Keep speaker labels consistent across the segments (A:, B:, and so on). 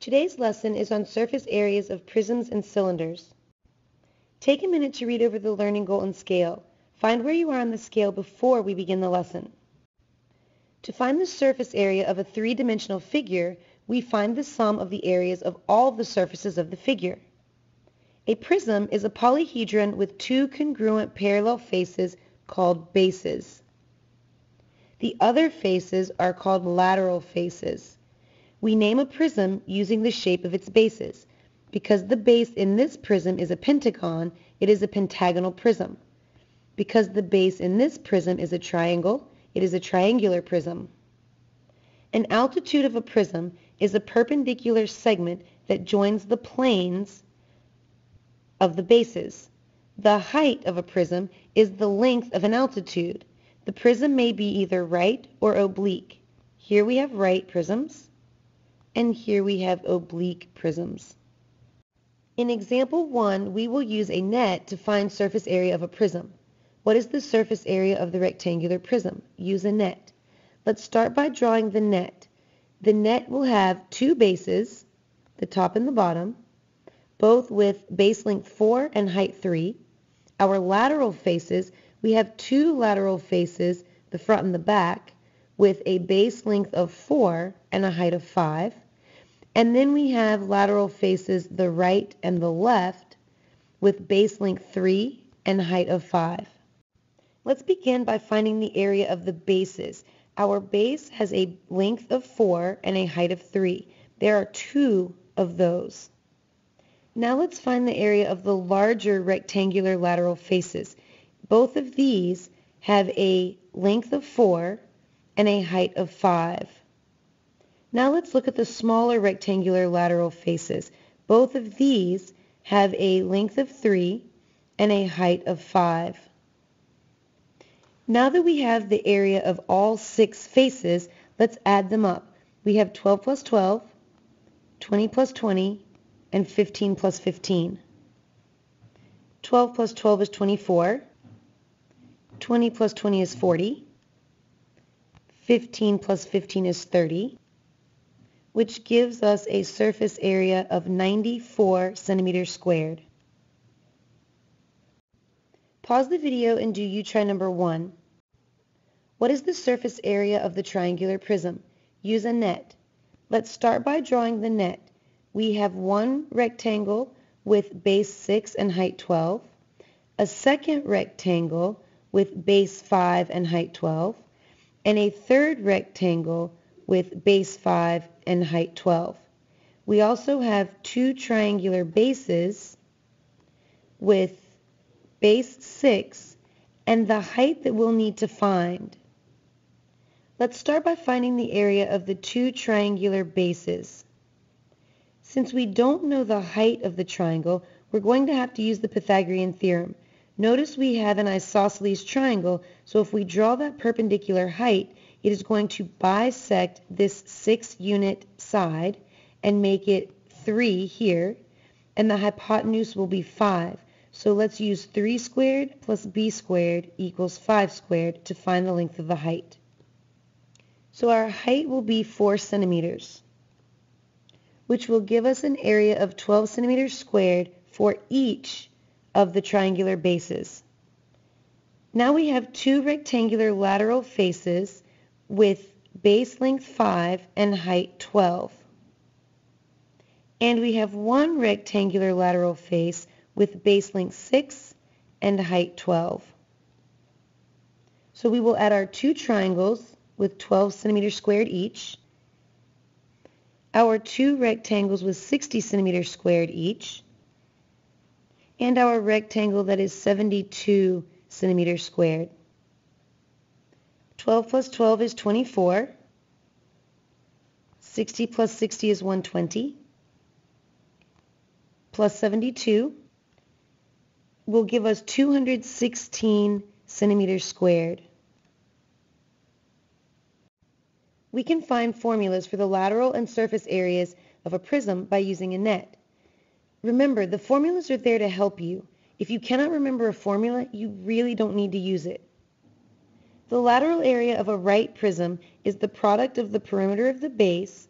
A: Today's lesson is on surface areas of prisms and cylinders. Take a minute to read over the learning goal and scale. Find where you are on the scale before we begin the lesson. To find the surface area of a three-dimensional figure, we find the sum of the areas of all the surfaces of the figure. A prism is a polyhedron with two congruent parallel faces called bases. The other faces are called lateral faces. We name a prism using the shape of its bases. Because the base in this prism is a pentagon, it is a pentagonal prism. Because the base in this prism is a triangle, it is a triangular prism. An altitude of a prism is a perpendicular segment that joins the planes of the bases. The height of a prism is the length of an altitude. The prism may be either right or oblique. Here we have right prisms and here we have oblique prisms. In example 1, we will use a net to find surface area of a prism. What is the surface area of the rectangular prism? Use a net. Let's start by drawing the net. The net will have two bases, the top and the bottom, both with base length 4 and height 3. Our lateral faces, we have two lateral faces, the front and the back, with a base length of 4 and a height of 5. And then we have lateral faces the right and the left with base length 3 and height of 5. Let's begin by finding the area of the bases. Our base has a length of 4 and a height of 3. There are two of those. Now let's find the area of the larger rectangular lateral faces. Both of these have a length of 4 and a height of 5. Now let's look at the smaller rectangular lateral faces. Both of these have a length of 3 and a height of 5. Now that we have the area of all six faces, let's add them up. We have 12 plus 12, 20 plus 20, and 15 plus 15. 12 plus 12 is 24. 20 plus 20 is 40. 15 plus 15 is 30 which gives us a surface area of 94 centimeters squared. Pause the video and do you try number one. What is the surface area of the triangular prism? Use a net. Let's start by drawing the net. We have one rectangle with base 6 and height 12, a second rectangle with base 5 and height 12, and a third rectangle with base 5 and height 12. We also have two triangular bases with base 6 and the height that we'll need to find. Let's start by finding the area of the two triangular bases. Since we don't know the height of the triangle, we're going to have to use the Pythagorean theorem. Notice we have an isosceles triangle, so if we draw that perpendicular height, it is going to bisect this six unit side and make it three here, and the hypotenuse will be five. So let's use 3 squared plus b squared equals 5 squared to find the length of the height. So our height will be 4 centimeters, which will give us an area of 12 centimeters squared for each of the triangular bases. Now we have two rectangular lateral faces with base length 5 and height 12. And we have one rectangular lateral face with base length 6 and height 12. So we will add our two triangles with 12 centimeters squared each, our two rectangles with 60 centimeters squared each, and our rectangle that is 72 centimeters squared. 12 plus 12 is 24. 60 plus 60 is 120. Plus 72 will give us 216 centimeters squared. We can find formulas for the lateral and surface areas of a prism by using a net. Remember, the formulas are there to help you. If you cannot remember a formula, you really don't need to use it. The lateral area of a right prism is the product of the perimeter of the base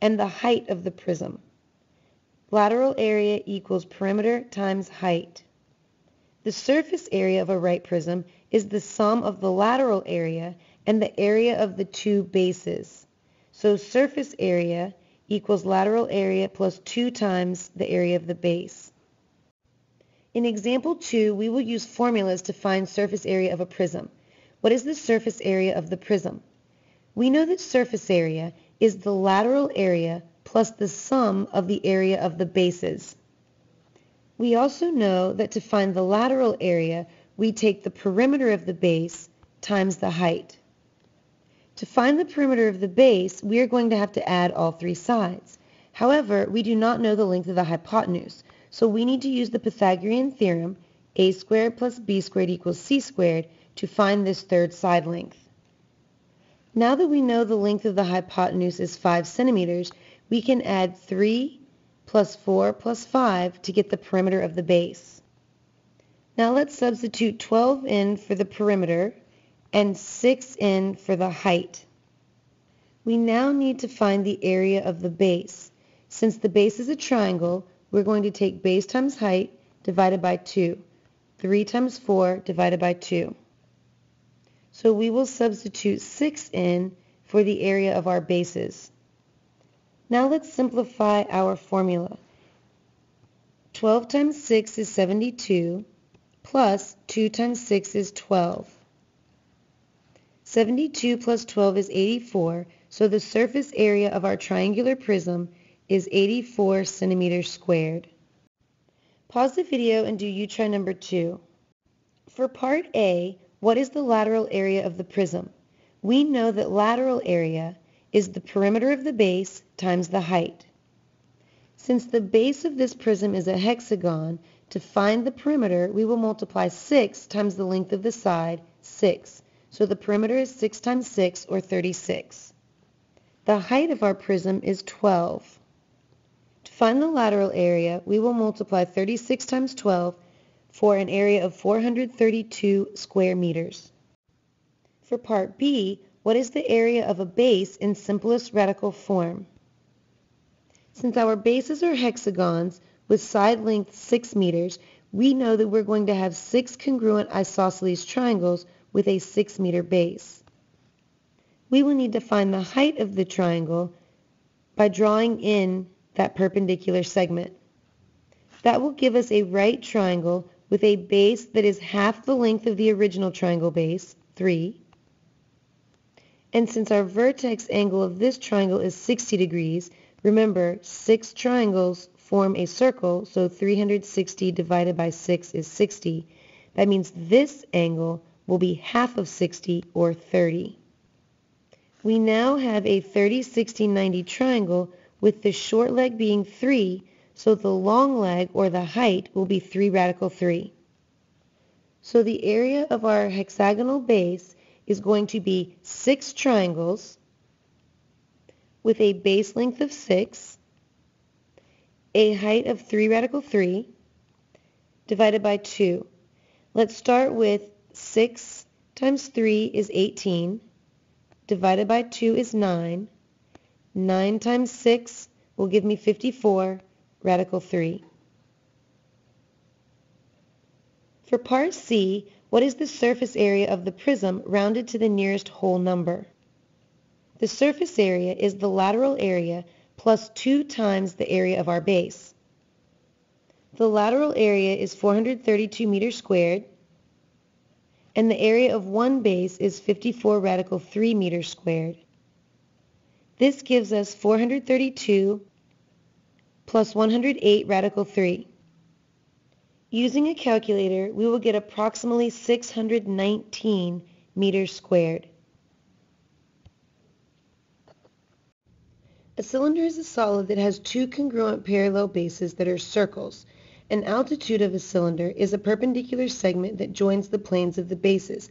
A: and the height of the prism. Lateral area equals perimeter times height. The surface area of a right prism is the sum of the lateral area and the area of the two bases. So surface area equals lateral area plus 2 times the area of the base. In example 2, we will use formulas to find surface area of a prism. What is the surface area of the prism? We know that surface area is the lateral area plus the sum of the area of the bases. We also know that to find the lateral area, we take the perimeter of the base times the height. To find the perimeter of the base, we are going to have to add all three sides. However, we do not know the length of the hypotenuse, so we need to use the Pythagorean theorem, a squared plus b squared equals c squared, to find this third side length. Now that we know the length of the hypotenuse is 5 centimeters, we can add 3 plus 4 plus 5 to get the perimeter of the base. Now let's substitute 12 in for the perimeter and 6 in for the height. We now need to find the area of the base. Since the base is a triangle, we're going to take base times height divided by 2. 3 times 4 divided by 2. So we will substitute 6 in for the area of our bases. Now let's simplify our formula. 12 times 6 is 72, plus 2 times 6 is 12. 72 plus 12 is 84, so the surface area of our triangular prism is 84 centimeters squared. Pause the video and do you try number 2. For part A, what is the lateral area of the prism? We know that lateral area is the perimeter of the base times the height. Since the base of this prism is a hexagon, to find the perimeter, we will multiply 6 times the length of the side, 6. So the perimeter is 6 times 6, or 36. The height of our prism is 12. To find the lateral area, we will multiply 36 times 12 for an area of 432 square meters. For part B, what is the area of a base in simplest radical form? Since our bases are hexagons with side length 6 meters, we know that we're going to have 6 congruent isosceles triangles with a 6 meter base. We will need to find the height of the triangle by drawing in that perpendicular segment. That will give us a right triangle with a base that is half the length of the original triangle base, 3. And since our vertex angle of this triangle is 60 degrees, remember, six triangles form a circle, so 360 divided by 6 is 60. That means this angle will be half of 60 or 30. We now have a 30, 60, 90 triangle with the short leg being 3, so the long leg or the height will be 3 radical 3. So the area of our hexagonal base is going to be 6 triangles with a base length of 6, a height of 3 radical 3, divided by 2. Let's start with 6 times 3 is 18. Divided by 2 is 9. 9 times 6 will give me 54, radical 3. For part C, what is the surface area of the prism rounded to the nearest whole number? The surface area is the lateral area plus 2 times the area of our base. The lateral area is 432 meters squared, and the area of one base is 54 radical 3 meters squared. This gives us 432 plus 108 radical 3. Using a calculator, we will get approximately 619 meters squared. A cylinder is a solid that has two congruent parallel bases that are circles an altitude of a cylinder is a perpendicular segment that joins the planes of the bases.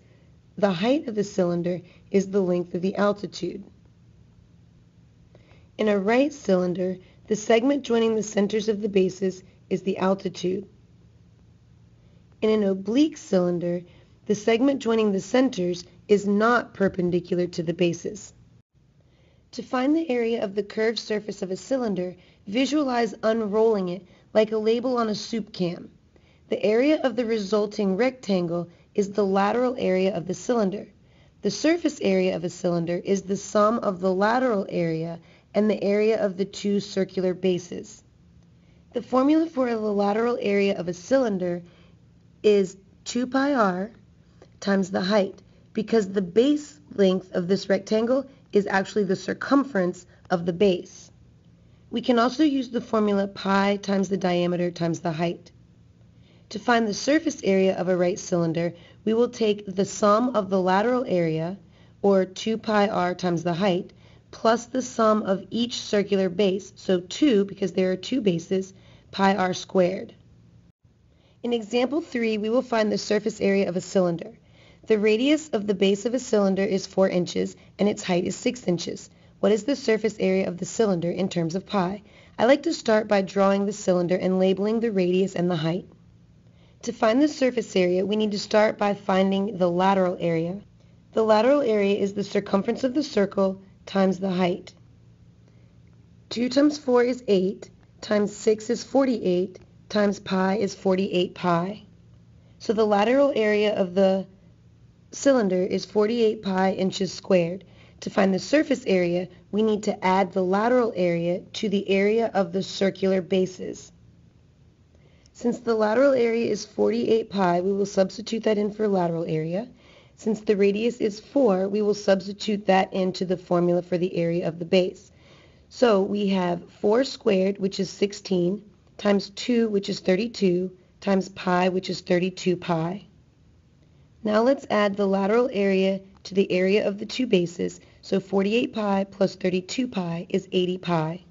A: The height of the cylinder is the length of the altitude. In a right cylinder, the segment joining the centers of the bases is the altitude. In an oblique cylinder, the segment joining the centers is not perpendicular to the bases. To find the area of the curved surface of a cylinder, visualize unrolling it like a label on a soup can. The area of the resulting rectangle is the lateral area of the cylinder. The surface area of a cylinder is the sum of the lateral area and the area of the two circular bases. The formula for the lateral area of a cylinder is 2 pi r times the height because the base length of this rectangle is actually the circumference of the base. We can also use the formula pi times the diameter times the height. To find the surface area of a right cylinder, we will take the sum of the lateral area, or 2 pi r times the height, plus the sum of each circular base, so 2, because there are two bases, pi r squared. In example 3, we will find the surface area of a cylinder. The radius of the base of a cylinder is 4 inches and its height is 6 inches. What is the surface area of the cylinder in terms of pi? I like to start by drawing the cylinder and labeling the radius and the height. To find the surface area, we need to start by finding the lateral area. The lateral area is the circumference of the circle times the height. 2 times 4 is 8, times 6 is 48, times pi is 48 pi. So the lateral area of the cylinder is 48 pi inches squared. To find the surface area, we need to add the lateral area to the area of the circular bases. Since the lateral area is 48 pi, we will substitute that in for lateral area. Since the radius is 4, we will substitute that into the formula for the area of the base. So we have 4 squared, which is 16, times 2, which is 32, times pi, which is 32 pi. Now let's add the lateral area to the area of the two bases, so 48 pi plus 32 pi is 80 pi.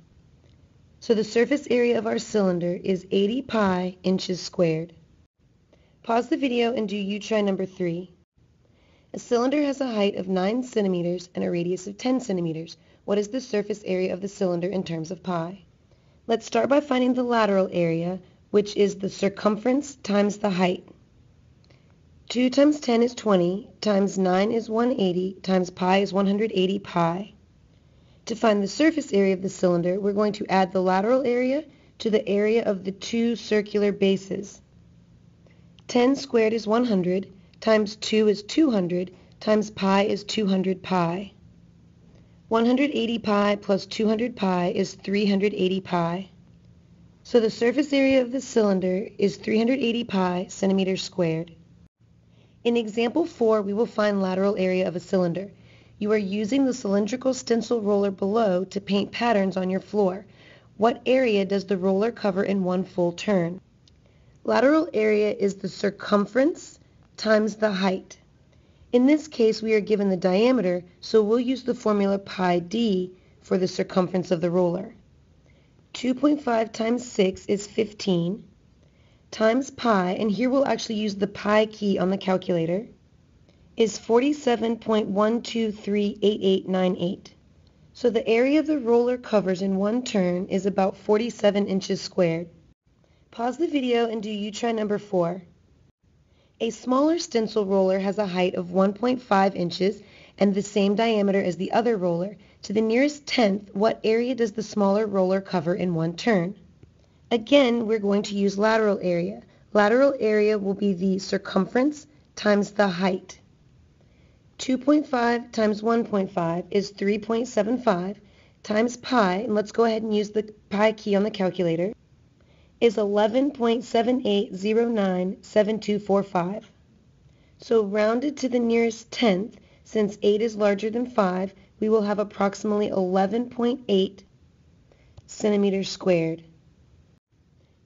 A: So the surface area of our cylinder is 80 pi inches squared. Pause the video and do you try number 3. A cylinder has a height of 9 centimeters and a radius of 10 centimeters. What is the surface area of the cylinder in terms of pi? Let's start by finding the lateral area, which is the circumference times the height. 2 times 10 is 20, times 9 is 180, times pi is 180 pi. To find the surface area of the cylinder, we're going to add the lateral area to the area of the two circular bases. 10 squared is 100, times 2 is 200, times pi is 200 pi. 180 pi plus 200 pi is 380 pi. So the surface area of the cylinder is 380 pi centimeters squared. In example 4, we will find lateral area of a cylinder. You are using the cylindrical stencil roller below to paint patterns on your floor. What area does the roller cover in one full turn? Lateral area is the circumference times the height. In this case, we are given the diameter, so we'll use the formula pi d for the circumference of the roller. 2.5 times 6 is 15 times pi, and here we'll actually use the pi key on the calculator, is 47.1238898. So the area the roller covers in one turn is about 47 inches squared. Pause the video and do you try number 4. A smaller stencil roller has a height of 1.5 inches and the same diameter as the other roller. To the nearest tenth, what area does the smaller roller cover in one turn? Again, we're going to use lateral area. Lateral area will be the circumference times the height. 2.5 times 1.5 is 3.75 times pi, and let's go ahead and use the pi key on the calculator, is 11.78097245. So rounded to the nearest tenth, since 8 is larger than 5, we will have approximately 11.8 centimeters squared.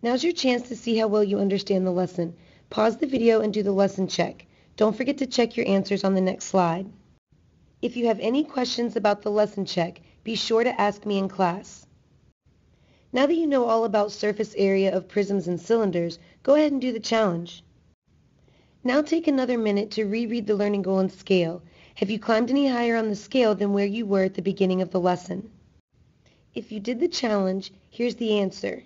A: Now's your chance to see how well you understand the lesson. Pause the video and do the lesson check. Don't forget to check your answers on the next slide. If you have any questions about the lesson check, be sure to ask me in class. Now that you know all about surface area of prisms and cylinders, go ahead and do the challenge. Now take another minute to reread the learning goal and scale. Have you climbed any higher on the scale than where you were at the beginning of the lesson? If you did the challenge, here's the answer.